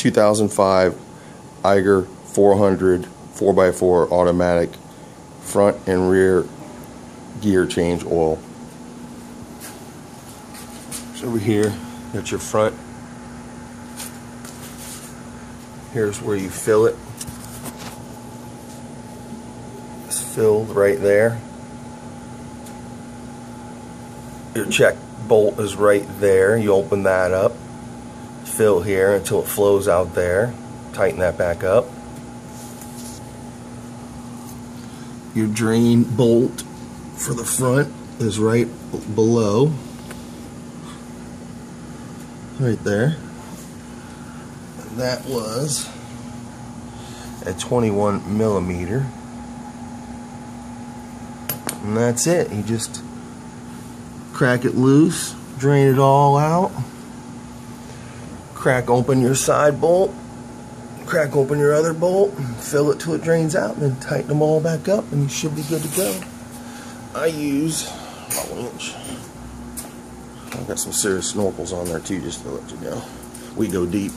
2005 Eiger 400 4x4 automatic front and rear gear change oil. So over here, got your front. Here's where you fill it. It's filled right there. Your check bolt is right there. You open that up, fill here until it flows out there. Tighten that back up. Your drain bolt for the front is right below. Right there. That was a 21 millimeter. And that's it. You just crack it loose, drain it all out, crack open your side bolt, crack open your other bolt, fill it till it drains out, and then tighten them all back up, and you should be good to go. I use a winch. I've got some serious snorkels on there too, just to let you know. We go deep.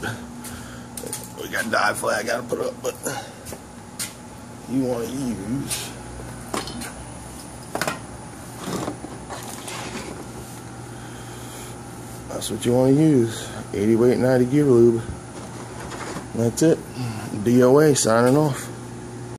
We got dive flag I gotta put up, but you want to use that's what you want to use 80 weight 90 gear lube that's it. DOA signing off